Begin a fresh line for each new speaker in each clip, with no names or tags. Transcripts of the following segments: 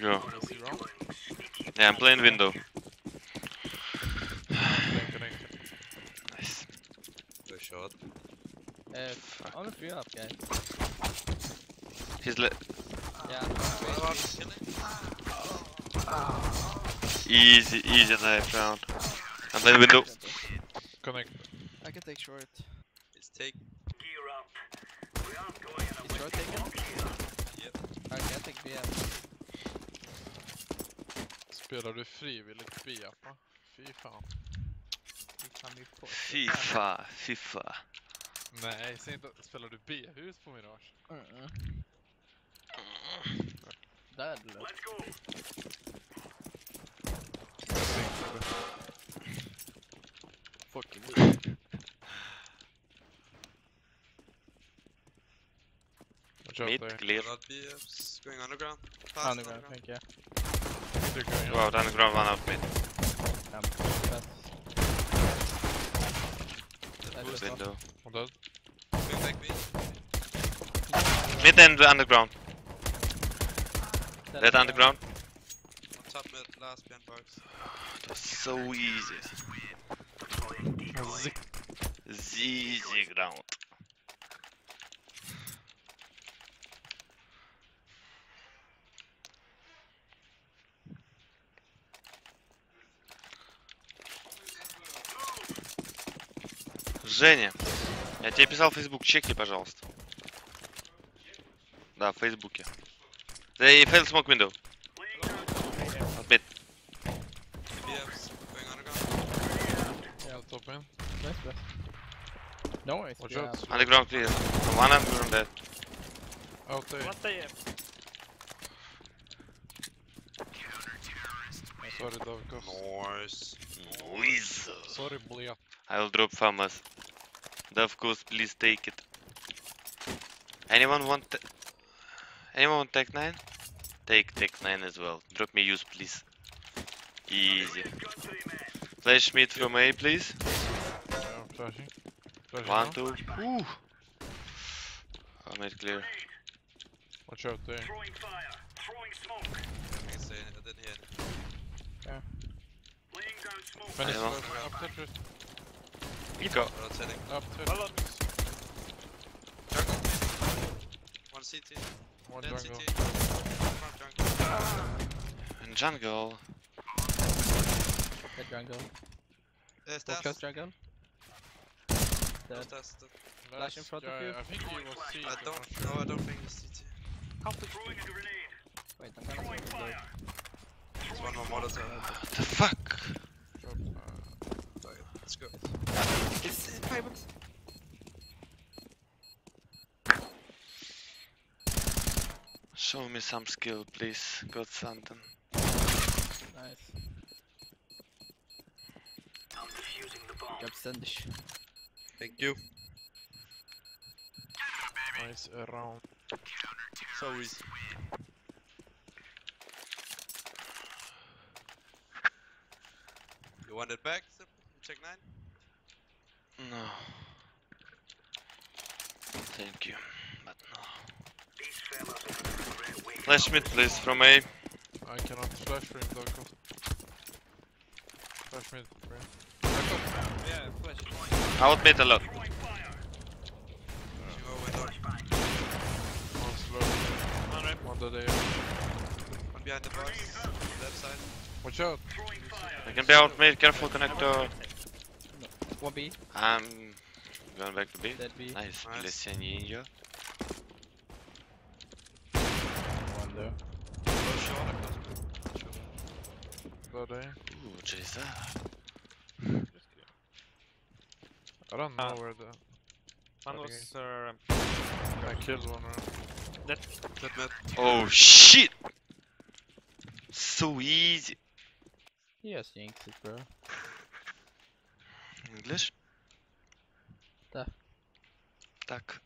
go.
Wanna see round?
Yeah, I'm playing window.
Connect, connect.
Nice.
Go short.
Uh, on the three up, guys.
He's le
Yeah.
What killing?
easy, easy knife round. I'm playing window.
Connect.
I can take short.
It's take.
Is short taken?
Yep.
Okay, I take BM.
Spelar du frivilligt bepa? Fy fan.
Fifa, Fifa.
Nej, säg inte spelar du B-hus på Mirage?
Mm-mm. Där du lät. Fucking
Watch out
Mid clear.
Going underground. Fast
Underground, thank you.
They're going
Go out underground, one out mid.
Um, that's... That's just off.
Window.
I'm dead.
Going back mid.
Mid and underground.
That
Dead
is,
underground.
On top mid. Last behind box.
That was so easy. Easy ground. Женя, я тебе писал в Facebook, чекни, пожалуйста. Да, в Фейсбуке. They failed smoke window.
Underground.
Yeah,
Top in.
nice, nice. No worries.
Watch out.
Underground clear. One underground dead.
Out there. Sorry Davkos.
Nice.
Nice.
Sorry Blia.
I will drop farmers. Of course, please take it. Anyone want? t- Anyone want Tec-9? Take Tech 9 as well. Drop me use, please. Easy. Flash mid from A, please.
Yeah, I'm flashing. Flashing
One,
now.
two. Ooh. I made clear.
Watch out there.
I can say I didn't hear it.
Finish
Ja.
flash. Up there first.
Go.
Rotating.
Up there.
Jungle. One CT.
One
Dead
jungle.
CT. Front jungle.
And jungle.
Dead jungle.
There's
Focus
that.
jungle. Dead.
There's that.
Flash in front of you.
I think he was C.
I
but
don't.
not
No. I don't think it's CT.
Wait, I'm gonna smoke the door.
There's one more Molotov.
What the fuck?
Drop, uh,
Let's go.
It's five bucks.
Show me some skill, please. God something.
Nice. Selbstständig.
Thank you.
nice uh, around.
So easy. You want it back? Simple? Check nine.
No. Thank you, but no. Flash mid, please, from A.
I cannot flash for him Davkos. Flash mid for him.
Yeah, flash.
Out mid a lot.
Pushing over
slow. One there.
One behind the box. Left side.
Watch out.
I can be out mid, careful connector.
One B,
I'm going back to B.
dead B.
Nice,
Nice.
Blessing Ninja.
One there.
Go short. I close mid. Short.
Dead there.
Ooh, Jesus.
I don't know
Ah.
where the...
One was uh,
I killed one round.
Dead mid.
Oh shit! So easy.
Yes, jinx it, bro.
English?
Да.
Так.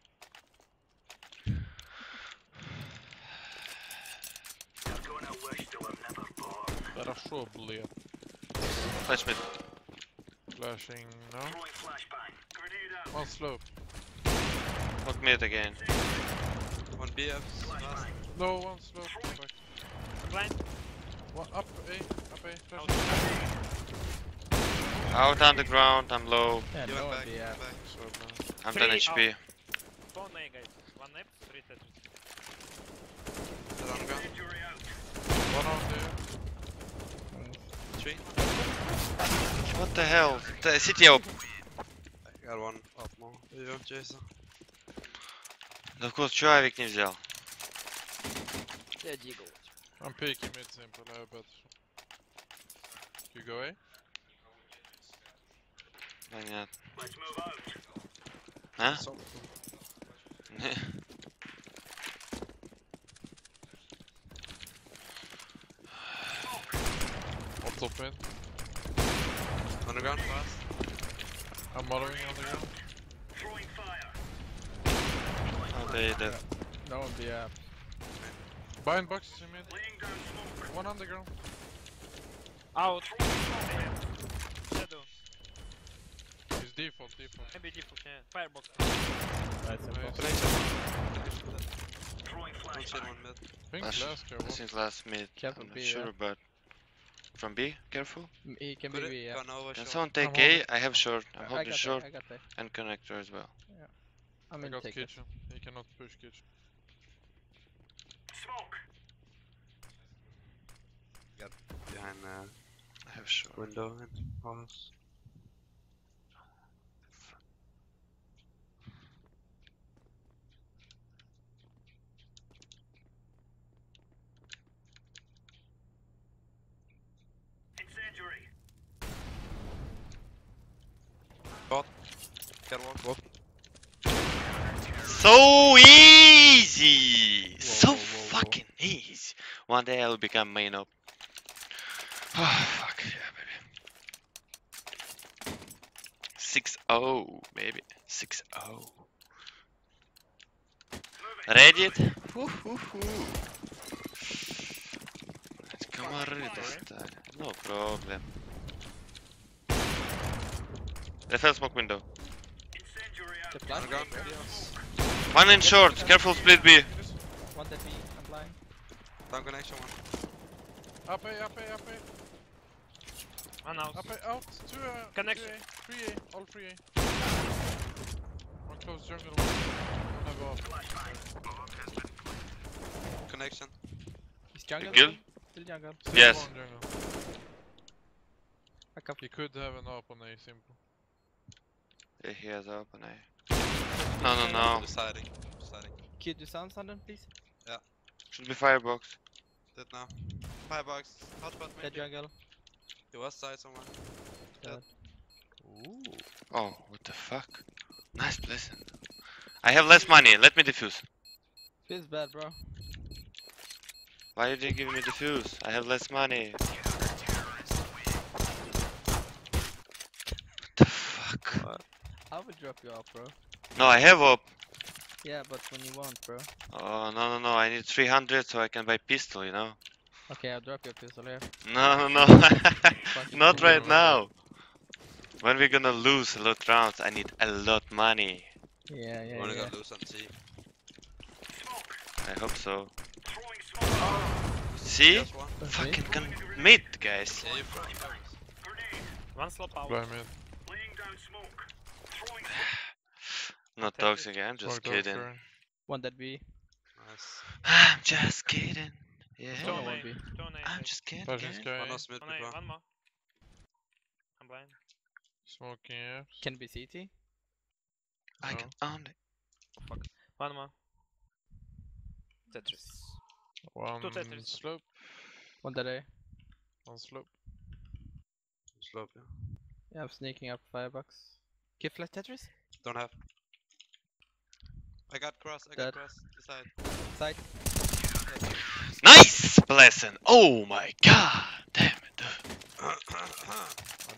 Хорошо, блин.
Flash mid.
Flashing now. One slope.
Not mid again.
One BF. Last.
No, one slope. Back.
Blind.
One up A, up A.
Out.
Flash.
Out on the ground, I'm low.
Yeah,
You
no
went
one
back,
B
you
yeah.
went back.
So now.
I'm
Three
10 HP.
out. Spawn A, guys. One nap, three Tetris.
The long gun.
One out there.
Three.
What the hell? The city op.
I got one up more. You, Jason.
Да вкус, чё авик не взял?
I'm peeking mid simple, I have better. You go A?
Let's move
out.
Huh? What's up, man?
Underground fast.
I'm mothering underground. Throwing fire.
Oh, they dead.
Yeah. That would be
app. Buying boxes you mean? One underground.
Out. Shadow.
Default, default.
Maybe default, yeah. Firebox.
Nice simple.
Nice.
Connection. One shit, one mid.
Pink
Last-
last guy
I
was.
think last mid.
Careful
I'm not
B,
sure,
yeah.
but from B, careful.
M- He can be B yeah.
Can
short?
someone take
I'm holding.
A? I have short. I'm
I
holding short
that, got that.
and connector as well. Yeah.
I'm
I
in
got
take it.
He cannot push kitchen.
Behind the
I have short.
window and house. Bot. Got one. Whoop.
So easy! so
whoa, whoa, whoa.
fucking easy. One day I'll become main op. Oh, fuck yeah, baby. 6-0, baby. 6-0. Ready it? Ху-ху-ху. Комары достали. No problem. Defense smoke window.
The flash.
Underground. Yes.
One in short. Careful split B.
One that B. I'm blind.
Down connection one.
Up A, up A, up A.
One out.
Up A, out. Two A.
Connection.
Two A. Three A. All three A. One close jungle. One above.
Connection.
He's jungle.
kill?
still? Still jungle.
Still
Yes.
one jungle.
Back.
He could have an up on A simple.
Yeah, he has open A. No, no, no.
Deciding. Deciding.
Kid, do sound something, please. Yeah.
Should be firebox.
Dead now. Firebox. Hotspot
That
maybe.
jungle.
He was side somewhere. Dead.
Ooh.
Oh, what the fuck? Nice blessing. I have less money. Let me defuse.
Feels bad, bro.
Why did you give me defuse? I have less money. What the fuck?
I would drop you off, bro.
No, I have op.
Yeah, but when you want, bro.
Oh, no, no, no. I need 300 so I can buy pistol, you know?
Okay, I'll drop your pistol here.
No, no, no. Not right
know.
now. When we're gonna lose a lot rounds, I need a lot money.
Yeah, yeah,
We're only
yeah.
gonna lose on C.
I hope so. See?
Just one.
Okay.
Fucking con mid, guys.
Yeah, you front.
One slop out.
Blind mid.
Not
Take
toxic, I'm just kidding.
One that B.
Nice.
I'm just kidding. Yeah.
Stone
Stone
won't
A.
be.
Stone A.
I'm just kidding.
Flash is
guys.
One was mid
One A.
before.
One more. I'm blind.
Smoking F.
Can be CT.
I
No.
can only.
Oh, one more. Tetris.
One
Tetris.
slope.
One that A.
One slope.
Slope, yeah.
Yeah, I'm sneaking up firebox. Give flash Tetris?
Don't have. I got cross, I
Dead.
got cross. Decide.
Side.
Nice blessing. Oh my god. Damn it. dude.
I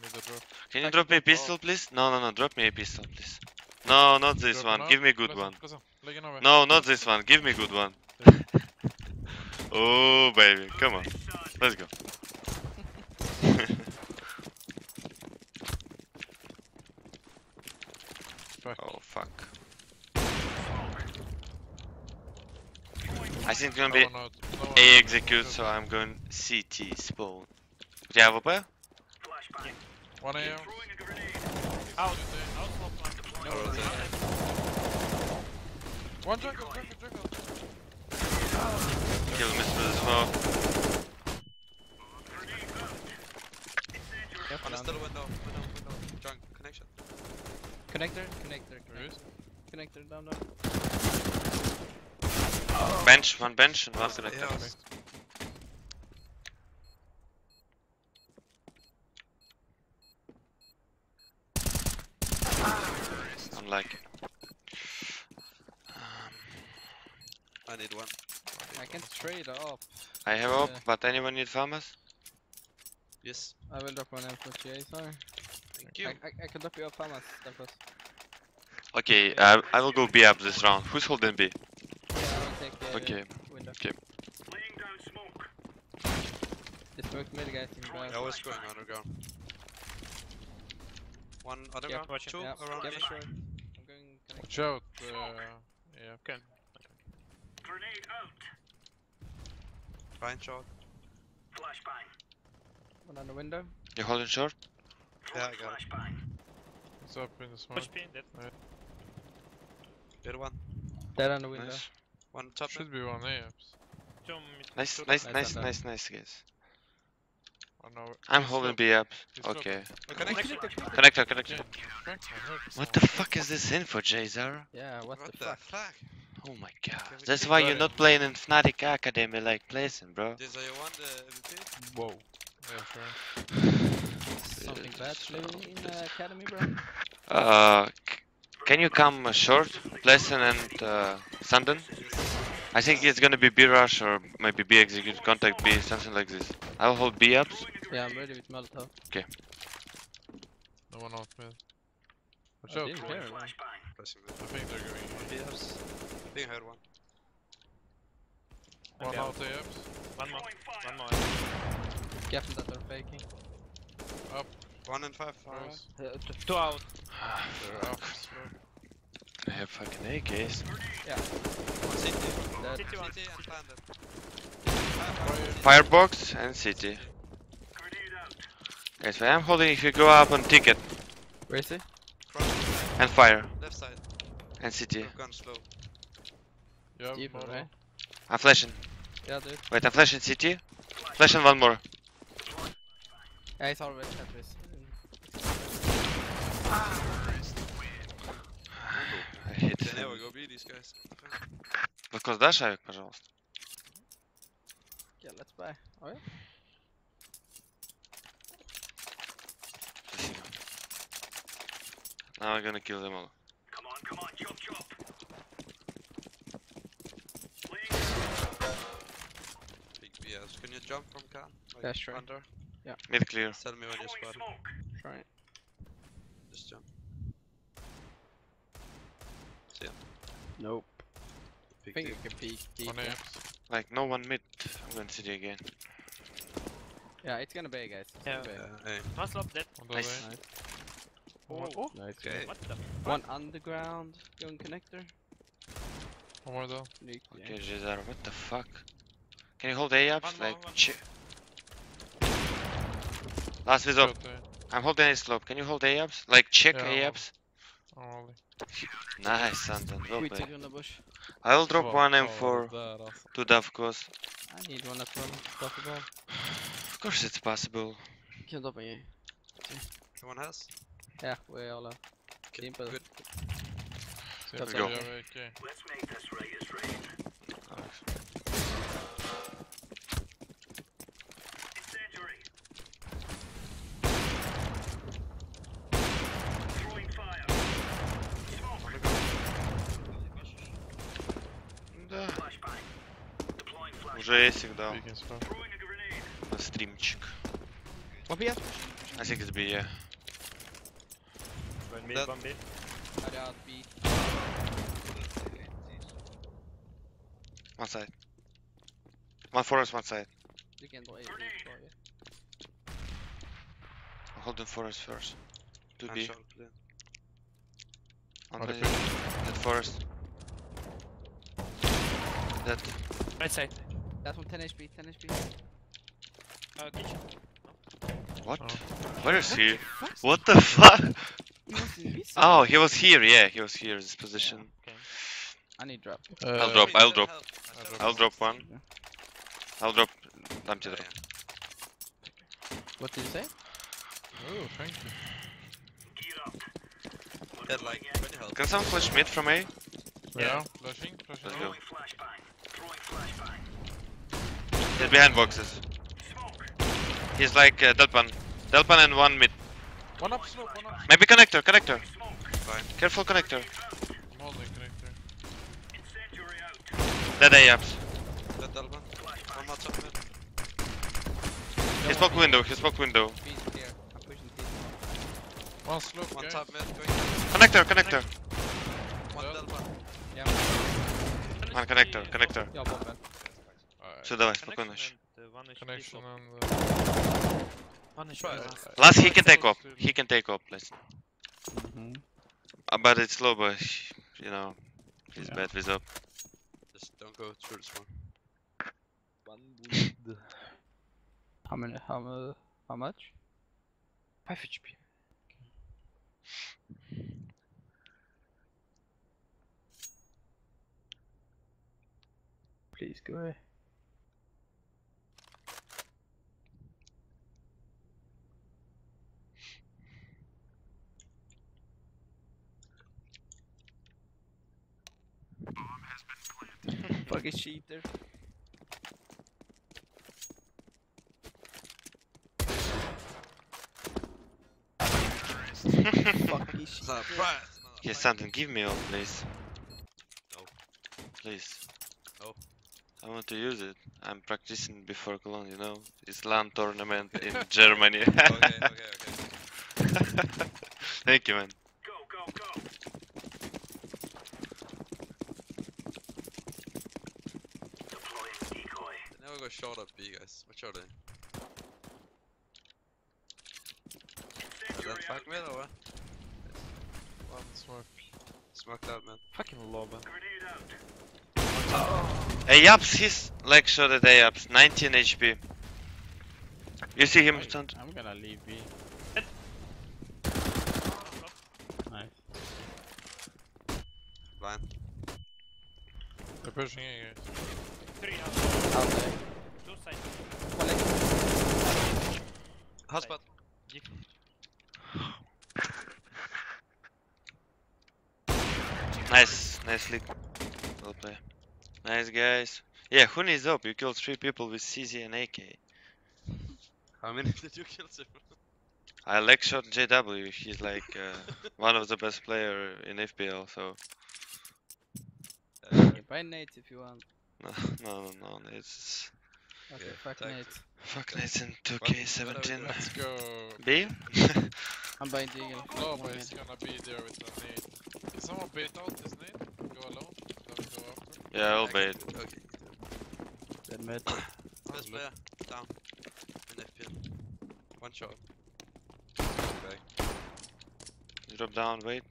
need a drop.
Can you
I
drop me a pistol, please? No, no, no. Drop me a pistol, please. No, not this
Drop
one.
now.
Give me a good one.
pressa. Lägg en av.
No, not this one. Give me a good one. oh, baby. Come on. Let's go. Oh, fuck. I think it's gonna be.
one. No
A execute, so I'm going CT spawn. Do you have AWP?
One AM.
Out. Out one.
No,
One jungle, jungle, jungle.
Kill me through the smoke.
Careful
One is still window, window, window. Drunk connection.
Connector, connector, connector, connector down there.
Bench, one bench and one connector.
Yeah.
Unlucky. Um,
I need one.
I can trade off.
I have AWP,
Yeah.
but anyone need FAMAS?
Yes.
I will drop one M48, sorry.
Thank you.
I, I, I can drop you off Hamas, Delphos.
Okay, uh, I will go B up this round. Who's holding B?
Yeah, I will take the
Okay.
window.
Okay.
They smoked mid guys in
I
back.
was going underground. One underground,
watch it.
two
Yeah,
around
yeah,
me.
for sure. I'm going connector.
Watch out. Uh, yeah.
Okay.
Fine shot.
One on the window.
You holding short?
Yeah, I got it.
It's up in the smoke.
Push P. Dead.
Hit one.
Dead on the window.
Nice.
One top
Should be one A. ups.
Nice, nice,
Nice
nice, nice, nice, guys.
Oh no.
I'm
he's
holding
up.
B up.
He's.
Okay.
We connect.
Connector, connector.
Yeah, crack my head.
What the fuck is this info, Jay Zara?
Yeah, what,
What
the
the
fuck?
fuck?
Oh my god. That's why you're not playing in Fnatic Academy like Playson, bro.
This you won the MVP?
Whoa. Yeah, sure.
Something bad playing in uh, academy, bro?
Uh, can you come uh, short, Playson and uh, Sandon? I think it's gonna be B rush or maybe B execute, contact B, something like this. I'll hold B ups.
Yeah, I'm ready with Molotov. Okay.
No one off mid. Watch
I
out.
didn't hear it, man.
Pressing
I think they're going
One BFs. Being heard one.
One
Okay.
out A ups.
One more. One more.
Careful that they're faking. Up.
One and five. Alright.
Nice.
Uh,
Two out.
They're up. Smoke.
I have fucking AKs.
One city.
dead.
City one.
City and planted.
Firebox and CT. Guys, I'm holding if you go up on ticket
Where is he?
And fire
Left side.
and CT.
Move gun slow.
Yeah,
Deep,
more
right?
I'm flashing.
Yeah, dude.
Wait, I'm flashing CT. Flashing one more.
Yeah, he's already Tetris.
I ah. hit
They never go B, these guys.
Лакос, дашь авик, пожалуйста?
Yeah, let's buy. Oh yeah?
Спасибо. Now I'm gonna kill them all.
Big BS. Can you jump from car? Like
Yeah, sure.
Under?
Mid clear.
Tell me when you spot it.
Try it.
Just jump.
Nope.
Big
think
deep.
you can peek deep.
One
yeah.
A.
Like, no one mid. I'm going city again.
Yeah, it's gonna be, guys. It's
Yeah.
gonna be.
Yeah, hey.
One slop dead.
On the
Nice.
way.
Nice.
Oh, one,
Oh, nice.
Okay.
What the?
One underground, going connector.
one more though.
Nuke,
Okay, Jezar, what the fuck? Can you hold A ups?
One
Like,
one
ch- Last with up.
Shot A.
I'm holding A slope. Can you hold A ups? Like, check
Yeah,
A
I'll-
ups?
Only.
Nice, Sandon. Well
We
played.
the bush.
I will drop
Wow,
one
wow,
M4
that also.
to Davkos.
I need one as well, if possible.
Of course it's possible.
Can drop me.
Someone has?
Yeah, we all are.
Okay,
Simple.
good.
See
Let's
if
go.
we have AK.
Да. Уже эсик дал. На стримчик.
Бомбе?
Асик с бие. Бомбе, бомбе.
One
side. One forest, one side.
You can play
I'm holding forest first.
To be.
On
the,
that forest. That.
Right side.
Last one 10 HP, 10 HP.
Uh, kitchen.
What?
Oh.
Where is he?
Fuck,
What the fuck?
he was invisible.
Oh, he was here. Yeah, he was here. This position.
Okay.
I need drop.
I'll
Uh,
drop, I'll drop.
I'll drop.
I'll drop one. I'll drop. Dam
Yeah,
drop.
What did you say?
Oh, thank you.
He had like
Can someone flash mid from A?
Yeah, flashing, flashing.
Let's go. He's behind boxes. He's like uh, Delpan. Delpan and one mid.
One up slope, one up.
Maybe connector, connector.
Fine.
Careful connector.
I'm holding connector.
Dead A ups.
Dead Delvan. One more top mid.
He spoke window, he spoke window.
Peace clear. I'm pushing peace.
One slope,
One top mid.
Connector, connector.
One
Dead.
Delvan.
Yeah,
One connector, connector.
yeah, bomb back.
Alright.
Сюда,
Connection
спокойно.
and uh, one HP
Connection
flop.
and. Uh,
One HP
Try it.
last.
Last he can
Close
take up.
to-
He can take up, please.
Mm-hmm.
Uh, but it's low, but you know, he's
Yeah.
bad with up.
Just don't go through this one.
One wood.
How many? How, mu- how much?
5 HP.
Please go away. Fucking cheater. Fucking cheater.
Surprise!
Yes, something. Give me all, please.
No.
Please.
No.
I want to use it. I'm practicing before Cologne, you know? It's LAN tournament in Germany.
okay, okay, okay.
Thank you, man.
They never go short up B, guys. What are they? Is that fuck mid or what?
one smoke.
Smoked out, man.
Fucking lobber. Eh?
Hey, ups, he's leg shot at A ups. 19 HP. You see him,
Wait. I'm gonna leave B. Nice.
Blind.
They're pushing in, guys.
Three out.
Out there.
Two sides.
One leg.
Hotspot.
Nice, nice lead. Well play. Nice, guys. Yeah, who needs up? You killed three people with CZ and AK.
How many did you kill, Zero?
I leg shot JW. He's like uh, one of the best player in FPL. So
Uh,
Buy nades if you want.
no, no, no, no. It's
Okay,
Yeah,
fuck
thanks.
nades.
fuck nights in 2K17.
Let's go.
B?
I'm buying Deagle.
No,
One
but
mid.
it's gonna be there with the nade. Can someone bait out his nade? Go alone? Let me go after.
Yeah, I'll
I can
bait.
Okay.
Dead mid.
First player. Down. In FPL. One shot. Back.
Drop down, wait.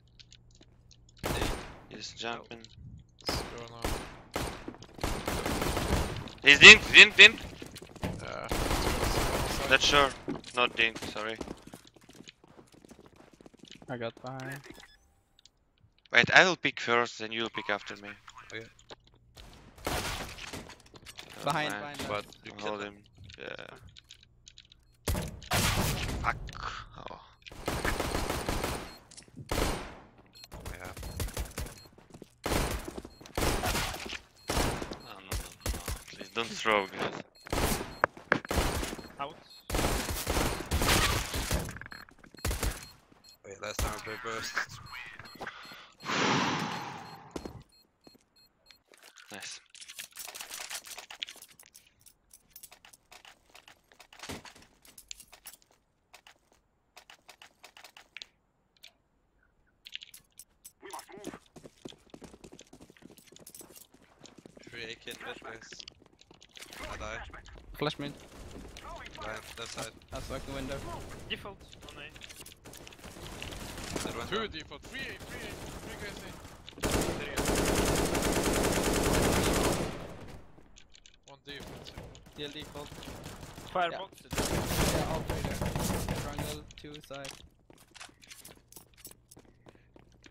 Nade.
He's jumping.
Let's go now.
He's dinked, dinked, dinked.
Yeah. Uh, let's.
That's sure. Not dinked, sorry.
I got behind.
Wait, I will pick first, then you'll pick after me.
Okay.
Never
Behind, behind.
But you
I'll
killed
hold
him.
him. Yeah. Fuck. Oh.
Yeah.
No, no, no, no. Please don't throw, guys.
Out.
Wait, last time I played burst.
Nice.
Three AK in mid, guys. I die.
Flash mid.
Blind. Left side.
I was fucking window.
Default. On A.
That went
Two
down.
default. Three A, three A. Three guys in.
Three out.
One default.
DLD cold.
Firebox.
Yeah, all three there. Triangle, two side.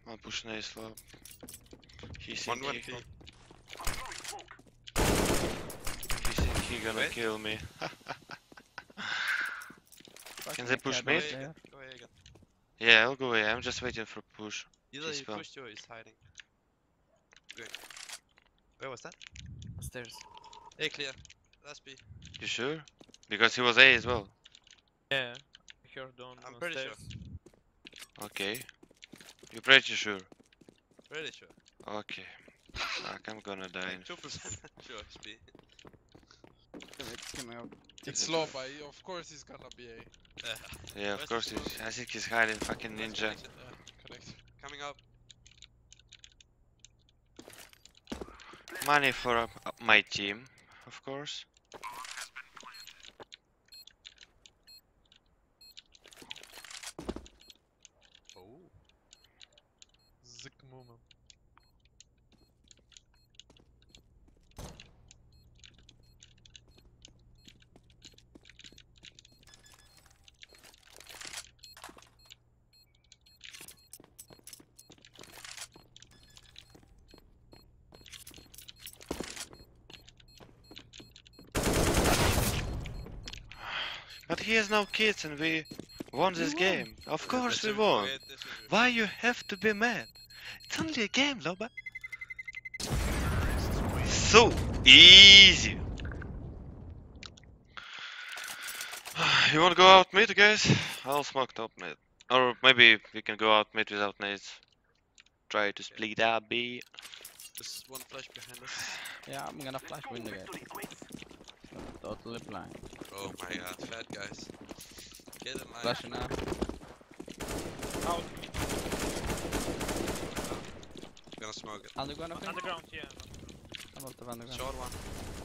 One push nice slow. He's
One one
he,
P.
he's he gonna
Wait.
kill me. Can they push
cat
mid?
was there.
Go away again.
yeah, I'll go away. I'm just waiting for push.
Either
He's
he
fine.
pushed you or he's hiding. Good. Where was that?
Stairs.
A clear. Last B.
You sure? Because he was A as well.
Yeah. I heard on
I'm pretty
stairs.
Okay. You pretty sure?
Really sure.
Okay. Fuck, I'm gonna die.
Two percent sure it's B.
It's coming out.
It's
Is
slow, but he- of course he's gonna be a
Yeah.
Yeah, of course he's. I think he's hiding fucking
Nice
ninja.
connection.
connect.
Coming up.
Money for uh, my team, of course. No kids and we won this game. Of course we won. Why you have to be mad? It's only a game, Loba. So easy. You wanna go out mid, guys? I'll smoke top mid. Or maybe we can go out mid without nades. Try to split up B.
There's one flash behind us.
Yeah, I'm gonna flash window guys. Totally blind.
Oh my god, fat guys. Get him, man.
Flashing now.
Out.
Gonna smoke it.
Underground, I think.
Underground, yeah.
I'm out of underground.
Short one.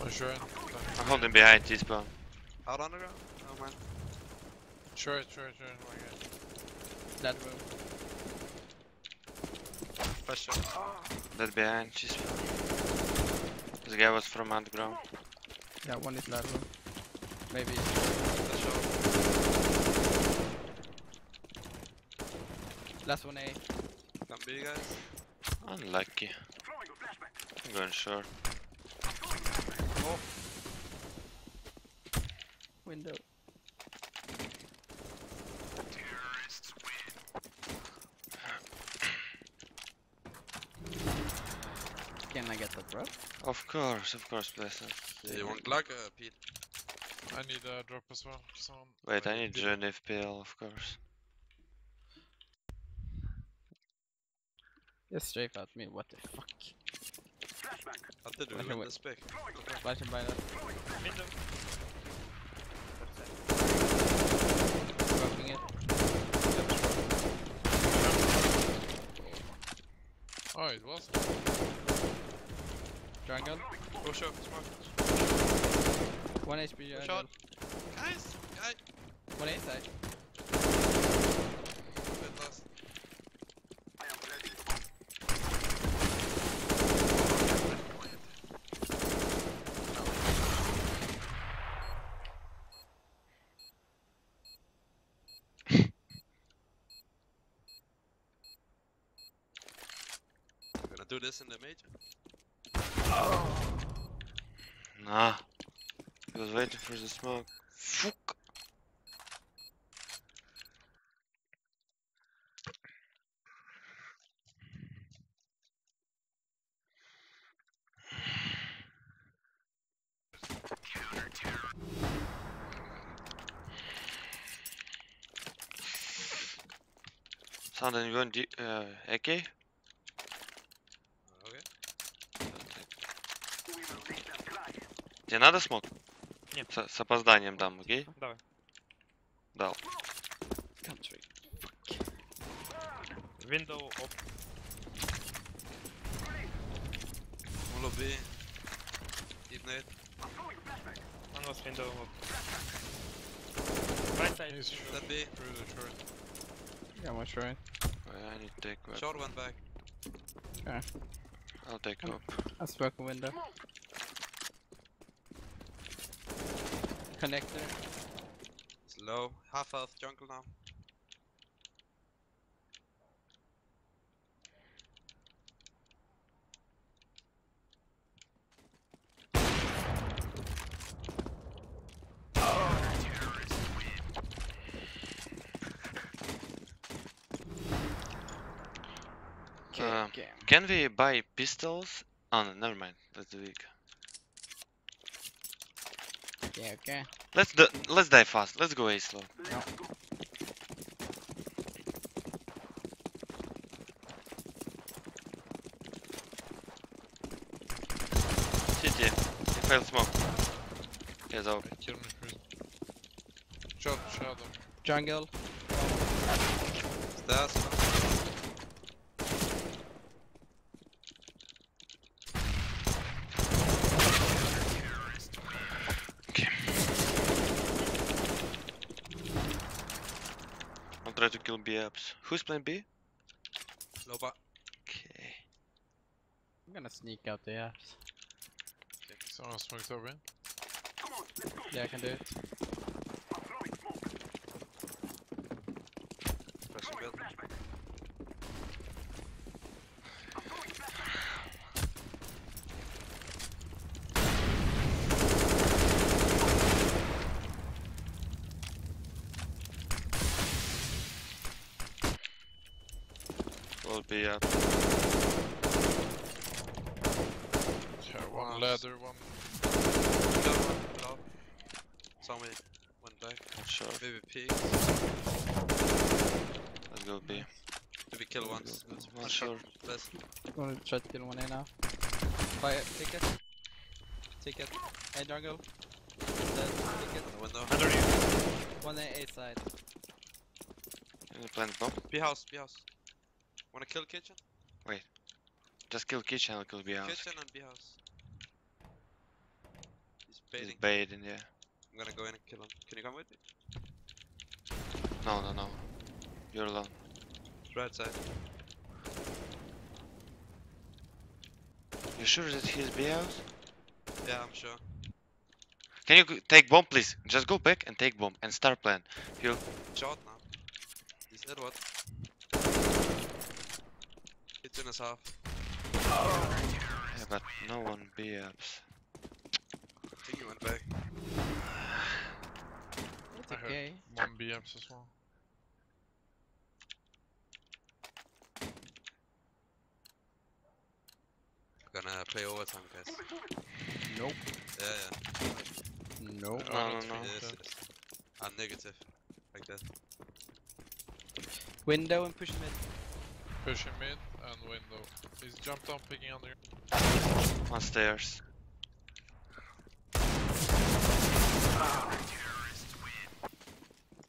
Oh, sure.
I'm holding behind T-spawn.
Out underground? Oh man.
Sure, sure, sure. Oh my god.
That room.
Flash shot.
That behind T-spawn. This guy was from underground.
Yeah, one is that room. Maybe.
Flash shot.
Last one A.
Come B guys.
Unlucky. I'm going short.
Window. Can I get that, bro?
Of course, of course, bless him.
Yeah, you want Glock, uh, Pete?
I need a drop as well. Someone.
Wait, I
like,
need
did-
Journey FPL, of course.
Just strafe at me, what the fuck?
What did we
Flash
win
away.
this pick?
Flashing by that.
Window.
Dropping it.
Oh, it was.
Triangle.
Go oh, short, smoke.
One HP.
Go short. Guys! Guy!
One A side.
Mid last. Gonna this in the major.
Nah. He was waiting for the smoke. Fuck. Sanden, you uh, AK? Тебе надо смог?
Нет.
С, с опозданием дам, окей?
Давай.
Дал.
Country.
Window op.
Deep nade.
One was window op. Right side.
He's short.
That B.
Really short.
Yeah, one shrine.
Oh, yeah, I need to take weapon.
Short one back.
I'll take up.
I smoke a window. Connector.
It's low. Half health jungle now.
Okay,
Um. Can we buy pistols? Oh, no, never mind. That's the weak.
Okay, okay.
Let's do, let's die fast. Let's go A slow. CT. He failed smoke. He's out.
Kill me, please. Shot, shadow.
Jungle.
Stairs.
Try to kill B apps. Who's playing B?
Loba.
Okay.
I'm gonna sneak out the apps.
Someone smoked over in.
Yeah, I can do it.
Flashing mid.
Will be up.
Yeah, one
One.
ladder, one.
Window one. Low. Saw me. Went back.
Not sure.
Maybe peek.
Let's go B.
Maybe kill once.
Not sure.
Best.
Gonna try to kill one A now. Uh, Fire, ticket. Ticket. A jungle. Dead. Ticket.
On the window.
Under you.
One A, A side.
Can you plant bomb?
B house. B house. Wanna kill kitchen? Wait.
Just kill kitchen, I'll kill B house.
Kitchen and B house. He's
He's
baiting.
baiting, yeah.
I'm gonna go in and kill him. Can you come with me?
No, no, no. You're alone.
Right side.
You sure that he's B house?
Yeah, I'm sure.
Can you take bomb, please? Just go back and take bomb and start plan.
Shot now. He's Edward. Kitchen is half.
Yeah, but no one B apps.
I think he went back.
It's
I heard
okay.
One BMs as well.
Gonna play overtime, guys.
Nope.
Yeah, yeah.
Nope.
No, no,
that's
no.
Yes, yes. I'm negative. Like that.
Window and push mid.
Pushing mid and window. He's jumped down, picking under.
On stairs.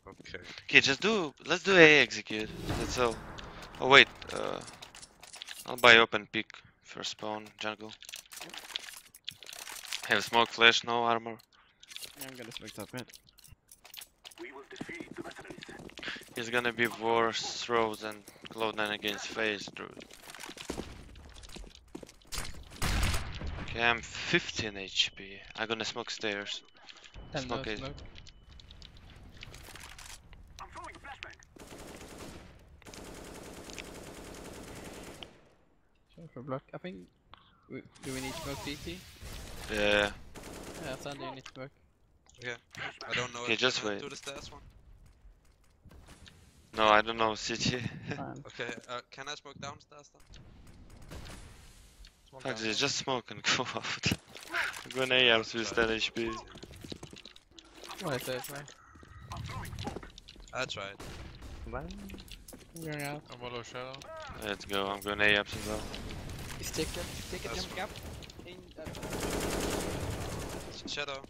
Okay.
Okay, just do. Let's do A execute. That's all. Oh wait. Uh, I'll buy open pick for spawn jungle. Have smoke flash, no armor.
I'm gonna smoke top mid.
He's gonna be worse throw than Cloud9 against FaZe, dude. Okay, I'm 15 HP. I'm gonna smoke stairs.
And
Smoke
no
it.
smoke. Sure for block. I think. We, do we need to smoke CT?
Yeah.
Yeah, Sandy, you need to smoke.
I don't know
Okay, just wait.
do the stairs one.
No, I don't know, CT.
Okay, uh, can I smoke downstairs then?
Smoke
Fuck
down
this,
low.
just smoke and go out. I'm gonna ARs with 10 HP.
What is it, man?
I tried.
I'm going out.
I'm below shadow.
Let's go, I'm gonna ARs as well.
Is ticket, ticket
That's
jumping up? In, uh,
Shadow.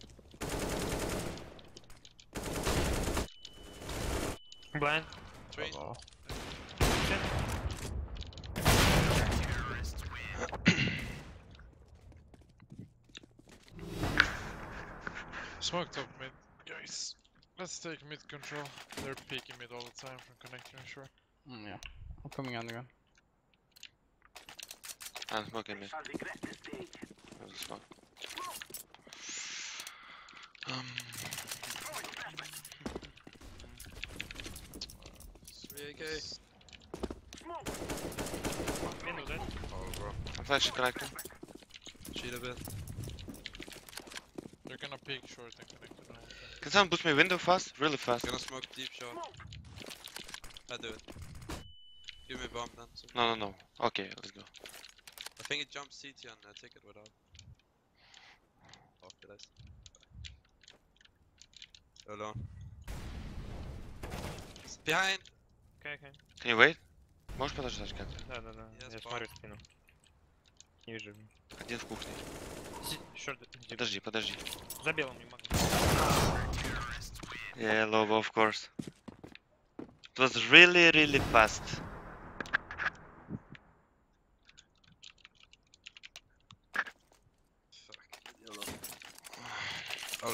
Blind.
Three.
Oh, Smoked up mid, guys. Let's take mid control. They're peeking mid all the time from connector and short.
mm, yeah. I'm coming underground.
I'm smoking mid. What the fuck? Um.
Three AK.
Window dead.
Oh, bro.
I'm flashing connecting.
Cheat a bit.
They're gonna peek short and connect around.
Can someone push my window fast? Really fast.
I'm gonna smoke deep shot. I do it. Give me bomb then. So
no, no, no. Okay, let's
think it jumps CT on uh, ticket without. Oh, did I? on. It's Behind!
Okay, okay.
Can you wait? Можешь подождать как-то?
Да, да, да.
Я
Я смотрю спину. Не вижу.
Один в кухне.
Шорт.
Подожди, подожди.
За белым не могу.
Yeah, low, of course. It was really, really fast.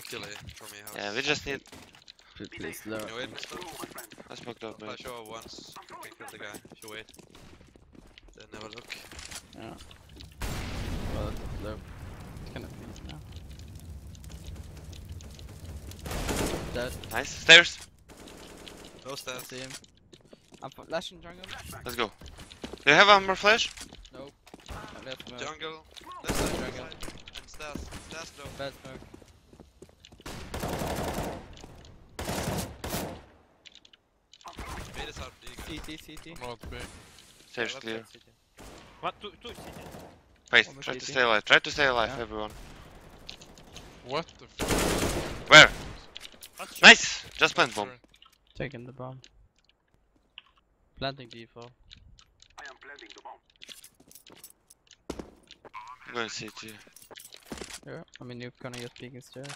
I'll kill it from your house.
Yeah, we just need.
Please, low.
Can you wait, mister?
I smoked up,
I'll show her once. You can kill the guy if you wait. Then never look.
Yeah. Well, it's low. It's gonna freeze now. Dead.
Nice. Stairs.
No
I
stairs.
see him. I'm flashing jungle.
Let's go. Do you have armor flash?
Nope. I left smoke.
Jungle. Left side,
Jungle.
And stairs. Stairs low.
Bad smoke.
Made us out big.
CT, CT.
I'm out big.
Stairs
Yeah,
clear.
left side CT. One, two, two CT.
Wait,
One more
try to stay alive. Try to stay alive,
Yeah.
everyone.
What the fuck?
Where?
Last shot.
Nice! Just plant bomb.
Taking the bomb. Planting default. I'm planting the bomb.
I'm going CT.
Yeah. I mean, you're gonna get peeking stairs.